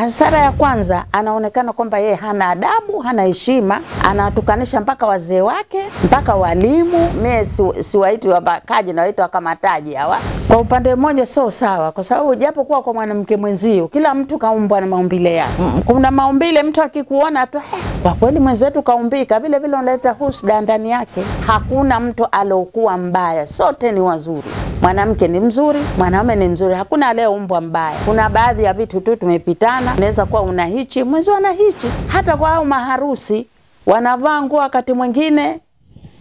Hasara ya kwanza, anaonekana kwamba yeye hana adabu, hana heshima, anawatukanisha mpaka wazee wake, mpaka walimu. Mie si- siwaiti wabakaji, nawaita wakamataji hawa. Kwa upande mmoja sio sawa, kwa sababu japo kuwa kwa mwanamke mwenzio, kila mtu kaumbwa na maumbile yake. Kuna maumbile mtu akikuona tu "Eh, kwa kweli mwenzetu kaumbika vile vile, unaleta husda ndani yake. Hakuna mtu aliokuwa mbaya, sote ni wazuri. Mwanamke ni mzuri, mwanaume ni mzuri, hakuna leo umbwa mbaya. Kuna baadhi ya vitu tu tumepitana, unaweza kuwa una hichi, mwezi ana hichi. Hata kwa hao maharusi wanavaa nguo wakati mwingine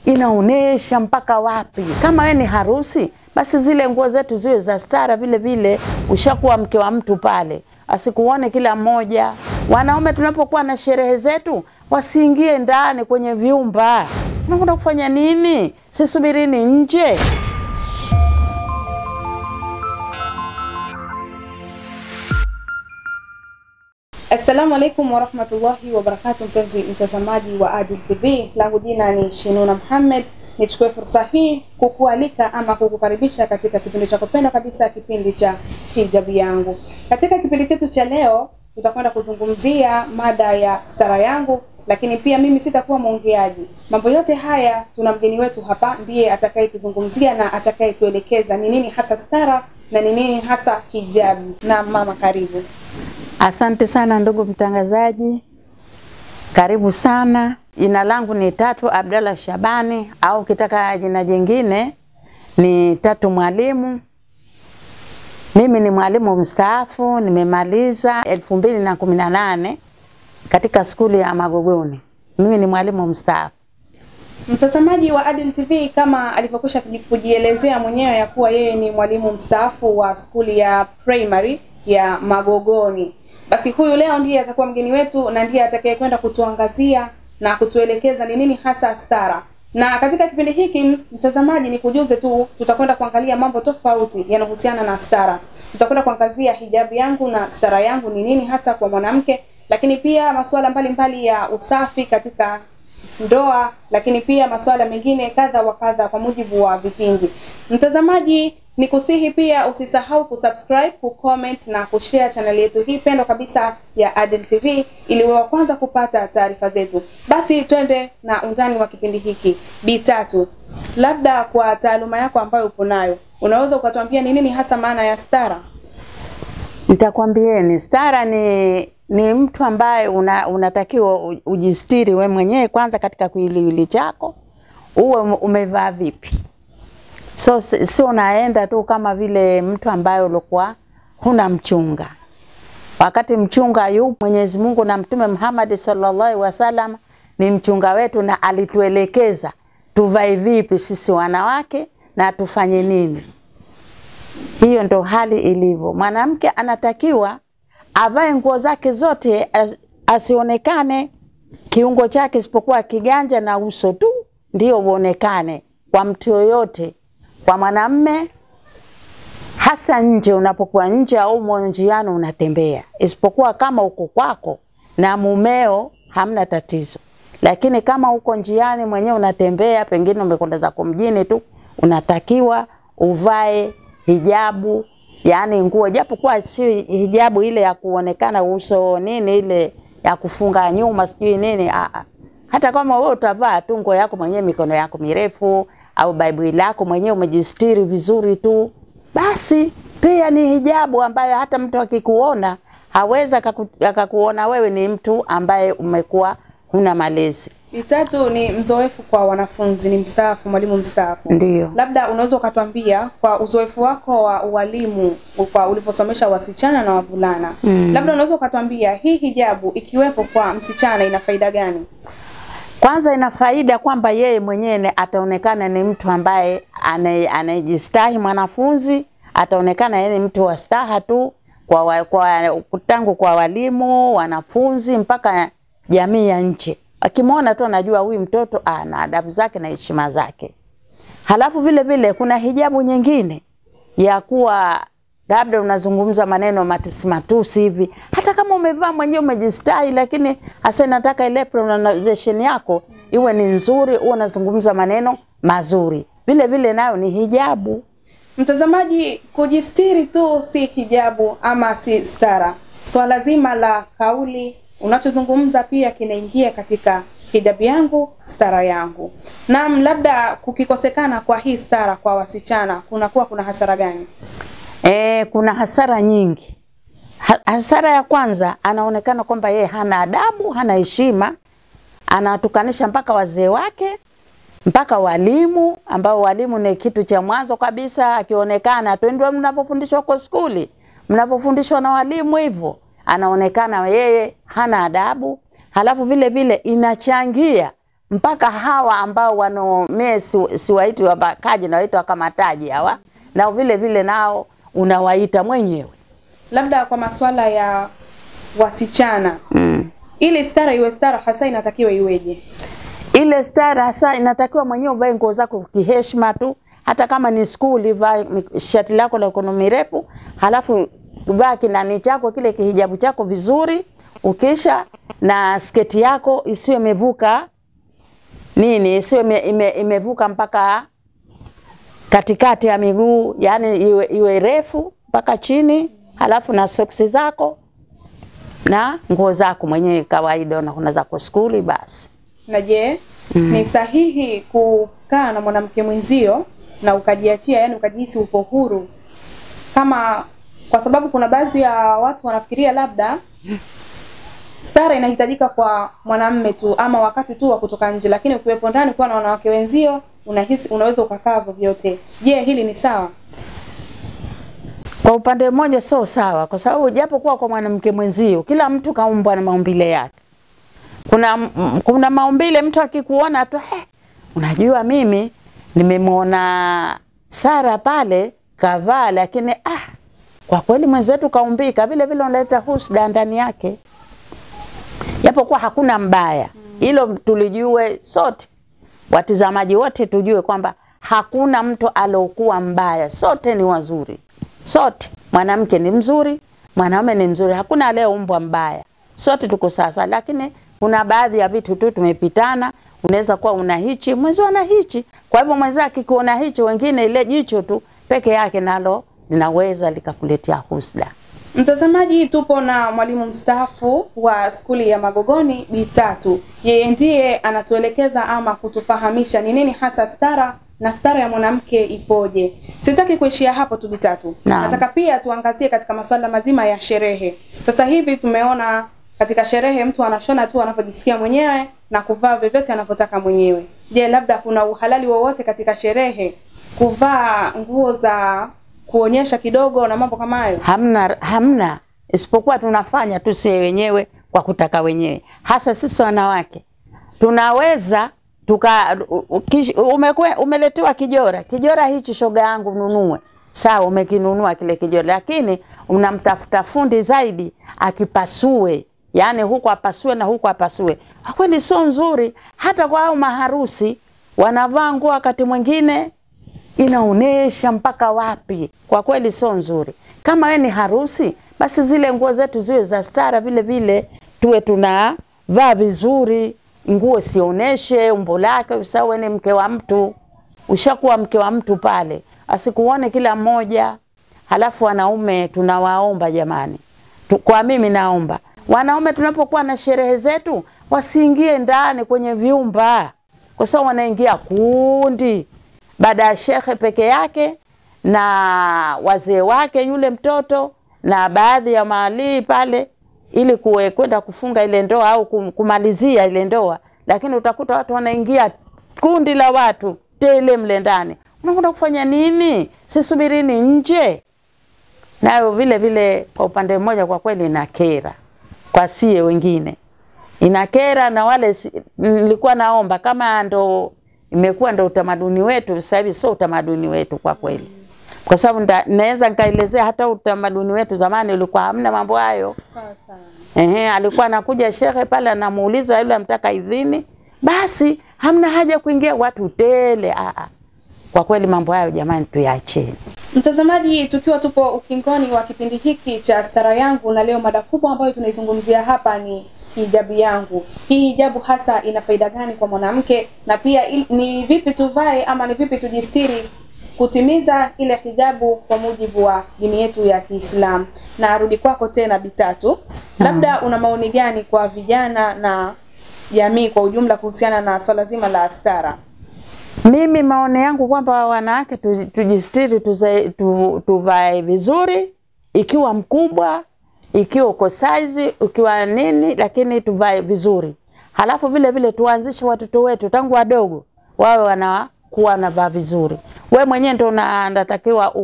inaonesha mpaka wapi. Kama we ni harusi, basi zile nguo zetu ziwe za stara vile vile. Ushakuwa mke wa mtu pale, asikuone kila mmoja. Wanaume tunapokuwa na sherehe zetu, wasiingie ndani kwenye vyumba. Unakwenda kufanya nini? Sisubirini nje. Assalamu alaikum warahmatullahi wabarakatu, mpenzi mtazamaji wa Adil TV, langu jina ni Shinuna Muhammad. Nichukue fursa hii kukualika ama kukukaribisha katika kipindi chako pendwa kabisa, kipindi cha hijabu yangu. Katika kipindi chetu cha leo, tutakwenda kuzungumzia mada ya stara yangu, lakini pia mimi sitakuwa mwongeaji. Mambo yote haya tuna mgeni wetu hapa, ndiye atakayetuzungumzia na atakayetuelekeza ni nini hasa stara na ni nini hasa hijabu. Na mama, karibu. Asante sana ndugu mtangazaji, karibu sana. Jina langu ni Tatu Abdalla Shabani, au kitaka jina jingine ni Tatu Mwalimu. Mimi ni mwalimu mstaafu, nimemaliza elfu mbili na kumi na nane katika skuli ya Magogoni. Mimi ni mwalimu mstaafu. Mtazamaji wa Adil TV kama alivyokwisha kujielezea mwenyewe ya kuwa yeye ni mwalimu mstaafu wa skuli ya primary ya Magogoni. Basi huyu leo ndiye atakuwa mgeni wetu na ndiye atakayekwenda kutuangazia na kutuelekeza ni nini hasa stara. Na katika kipindi hiki mtazamaji, ni kujuze tu, tutakwenda kuangalia mambo tofauti yanayohusiana na stara. Tutakwenda kuangazia hijabu yangu na stara yangu ni nini hasa kwa mwanamke, lakini pia masuala mbalimbali ya usafi katika ndoa, lakini pia masuala mengine kadha wa kadha kwa mujibu wa vipindi. Mtazamaji, ni kusihi pia usisahau kusubscribe, kucomment na kushare channel yetu hii pendwa kabisa ya Adel TV ili wewe wa kwanza kupata taarifa zetu. Basi twende na undani wa kipindi hiki. Bi Tatu, labda kwa taaluma yako ambayo upo nayo, unaweza ukatuambia ni nini hasa maana ya stara? Nitakwambieni, stara ni ni mtu ambaye una, unatakiwa ujistiri we mwenyewe kwanza katika kiwiliwili chako, uwe umevaa vipi. So sio si unaenda tu kama vile mtu ambaye ulikuwa huna mchunga. Wakati mchunga yu Mwenyezi Mungu na Mtume Muhammad sallallahu alaihi wasallam ni mchunga wetu, na alituelekeza tuvae vipi sisi wanawake na tufanye nini. Hiyo ndo hali ilivyo. Mwanamke anatakiwa avae nguo zake zote, as, asionekane kiungo chake isipokuwa kiganja na uso tu ndio uonekane kwa mtu yoyote, kwa mwanamme hasa nje, unapokuwa nje au mwanjiano unatembea, isipokuwa kama uko kwako na mumeo hamna tatizo, lakini kama uko njiani mwenyewe unatembea, pengine umekwenda zako mjini tu, unatakiwa uvae hijabu, yaani nguo, japokuwa si hijabu ile ya kuonekana uso nini, ile ya kufunga nyuma sijui nini. Aa, hata kama wewe utavaa tu nguo yako mwenyewe, mikono yako mirefu au Biblia lako mwenyewe umejistiri vizuri tu, basi pia ni hijabu ambayo hata mtu akikuona hawezi akakuona wewe ni mtu ambaye umekuwa huna malezi. Mitatu ni mzoefu kwa wanafunzi, ni mstaafu, mwalimu mstaafu. Ndio. Labda unaweza ukatwambia kwa uzoefu wako wa ualimu kwa ulivyosomesha wasichana na wavulana Mm. labda unaweza ukatuambia hii hijabu ikiwepo kwa msichana ina faida gani? Kwanza ina faida kwamba yeye mwenyewe ataonekana ni mtu ambaye anaye- anayejistahi mwanafunzi, ataonekana yeye ni mtu wa staha tu kwa, wa, kwa tangu kwa walimu, wanafunzi mpaka jamii ya nje. Akimwona tu anajua huyu mtoto ana adabu zake na heshima zake. Halafu vile vile kuna hijabu nyingine ya kuwa labda unazungumza maneno matusi matusi hivi, hata kama umevaa mwenyewe umejistahi, lakini hasa nataka ile pronunciation yako iwe ni nzuri, uwe unazungumza maneno mazuri. Vile vile nayo ni hijabu. Mtazamaji, kujistiri tu si hijabu ama si stara. swala zima la kauli unachozungumza pia kinaingia katika hijabu yangu, stara yangu. Naam, labda kukikosekana kwa hii stara kwa wasichana kunakuwa kuna hasara gani? E, kuna hasara nyingi. Ha, hasara ya kwanza anaonekana kwamba yeye hana adabu, hana heshima, anatukanisha mpaka wazee wake mpaka walimu, ambao walimu ni kitu cha mwanzo kabisa. Akionekana tu ndio mnapofundishwa kwa skuli, mnapofundishwa na walimu hivyo, anaonekana yeye hana adabu. Halafu vile vile inachangia mpaka hawa ambao si, siwaiti wabakaji, nawaita wakamataji hawa, nao vile vile nao unawaita mwenyewe Labda kwa masuala ya wasichana mm. ile stara iwe stara hasa inatakiwa iweje? ile stara hasa inatakiwa mwenyewe uvae nguo zako kiheshima tu, hata kama ni skuli, vaa shati lako la mikono mirefu, halafu vaa kinani chako kile kihijabu chako vizuri, ukisha na sketi yako isiwe imevuka nini, isiwe ime, ime, imevuka mpaka katikati ya miguu, yani iwe, iwe refu mpaka chini, halafu na soksi zako na nguo zako mwenyewe kawaida, na kuna zako skuli basi. Na je, mm. ni sahihi kukaa na mwanamke mwenzio na ukajiachia, yani ukajihisi uko huru kama, kwa sababu kuna baadhi ya watu wanafikiria labda stara inahitajika kwa mwanamme tu ama wakati tu wa kutoka nje, lakini ukiwepo ndani kuwa na wanawake wenzio unahisi unaweza ukakaa vyovyote. Je, yeah, hili ni sawa? Kwa upande mmoja sio sawa, kwa sababu japo kuwa kwa mwanamke mwenzio, kila mtu kaumbwa na maumbile yake. Kuna kuna maumbile mtu akikuona tu eh, unajua mimi nimemwona Sara pale kavaa, lakini ah, kwa kweli mwenzetu kaumbika vile vile, unaleta husda ndani yake, japokuwa hakuna mbaya. Hilo tulijue sote, watizamaji wote tujue kwamba hakuna mtu aliokuwa mbaya, sote ni wazuri, sote. Mwanamke ni mzuri, mwanaume ni mzuri, hakuna aliyeumbwa mbaya, sote tuko sasa. Lakini kuna baadhi ya vitu tu tumepitana, unaweza kuwa una hichi, mwenzio ana hichi. Kwa hivyo mwenzake akikuona hichi, wengine ile jicho tu peke yake nalo linaweza likakuletea husda. Mtazamaji, tupo na mwalimu mstaafu wa skuli ya Magogoni Bi Tatu. Yeye ndiye anatuelekeza ama kutufahamisha ni nini hasa stara na stara ya mwanamke ipoje. Sitaki kuishia hapo tu Bi Tatu, nataka pia tuangazie katika masuala mazima ya sherehe. Sasa hivi tumeona katika sherehe mtu anashona tu anapojisikia mwenyewe na kuvaa vyovyote anavyotaka mwenyewe. Je, labda kuna uhalali wowote katika sherehe kuvaa nguo za kuonyesha kidogo na mambo kama hayo? Hamna, hamna, isipokuwa tunafanya tu sie wenyewe kwa kutaka wenyewe, hasa sisi wanawake. Tunaweza tuka umekwe, umeletewa kijora. Kijora hichi, shoga yangu, nunue. Sawa, umekinunua kile kijora, lakini unamtafuta fundi zaidi akipasue, yaani huku apasue na huku apasue. Kwa kweli sio nzuri, hata kwa hao maharusi wanavaa nguo wakati mwingine inaonesha mpaka wapi. Kwa kweli sio nzuri. Kama we ni harusi, basi zile nguo zetu ziwe za stara, vile vile tuwe tunavaa vizuri, nguo sioneshe umbo lake. Usawe we ni mke wa mtu, ushakuwa mke wa mtu pale, asikuone kila mmoja. Halafu wanaume tunawaomba jamani, tu, kwa mimi naomba wanaume tunapokuwa na sherehe zetu wasiingie ndani kwenye vyumba, kwa sababu wanaingia kundi baada ya shekhe peke yake na wazee wake yule mtoto na baadhi ya maalii pale, ili kwenda kufunga ile ndoa au kumalizia ile ndoa, lakini utakuta watu wanaingia kundi la watu tele mle ndani. Unakwenda kufanya nini? Sisubirini nje. Nayo vile vile kwa upande mmoja, kwa kweli inakera kwa sie wengine, inakera na wale nilikuwa naomba kama ndo imekuwa ndo utamaduni wetu, sasa hivi sio utamaduni wetu kwa kweli, kwa sababu naweza nikaelezea hata utamaduni wetu zamani ulikuwa hamna mambo hayo. Ehe, alikuwa anakuja shehe pale anamuuliza yule amtaka idhini, basi hamna haja kuingia watu tele. Aa, kwa kweli mambo hayo jamani, tuyaacheni. Mtazamaji, tukiwa tupo ukingoni wa kipindi hiki cha Stara Yangu, na leo mada kubwa ambayo tunaizungumzia hapa ni hijabu yangu. Hii hijabu hasa ina faida gani kwa mwanamke, na pia il, ni vipi tuvae ama ni vipi tujistiri kutimiza ile hijabu kwa mujibu wa dini yetu ya Kiislamu. Na arudi kwako tena Bitatu, labda una maoni gani kwa vijana na jamii kwa ujumla kuhusiana na swala zima la stara? Mimi maoni yangu kwamba wanawake tujistiri, tuvae tu- tuvae vizuri, ikiwa mkubwa, ikiwa uko saizi, ukiwa nini, lakini tuvae vizuri. Halafu vile vile tuanzishe watoto wetu tangu wadogo wawe wanakuwa wanavaa vizuri. We mwenyewe ndo una- unatakiwa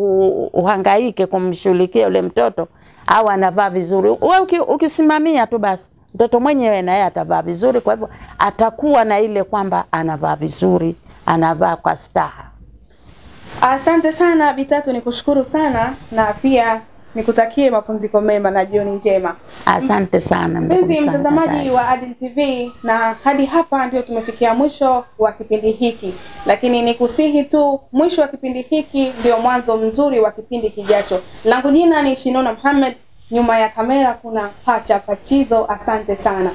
uhangaike kumshughulikia yule mtoto au anavaa vizuri. We uki, ukisimamia tu basi mtoto mwenyewe naye atavaa vizuri, kwa hivyo atakuwa na ile kwamba anavaa vizuri, anavaa kwa staha. Asante sana Bitatu, nikushukuru sana na pia nikutakie mapumziko mema na jioni njema. Asante sana Mpenzi mtazamaji wa Adil TV, na hadi hapa ndio tumefikia mwisho wa kipindi hiki, lakini nikusihi tu, mwisho wa kipindi hiki ndio mwanzo mzuri wa kipindi kijacho. Langu jina ni Shinona Mohamed, nyuma ya kamera kuna Pacha Pachizo. Asante sana.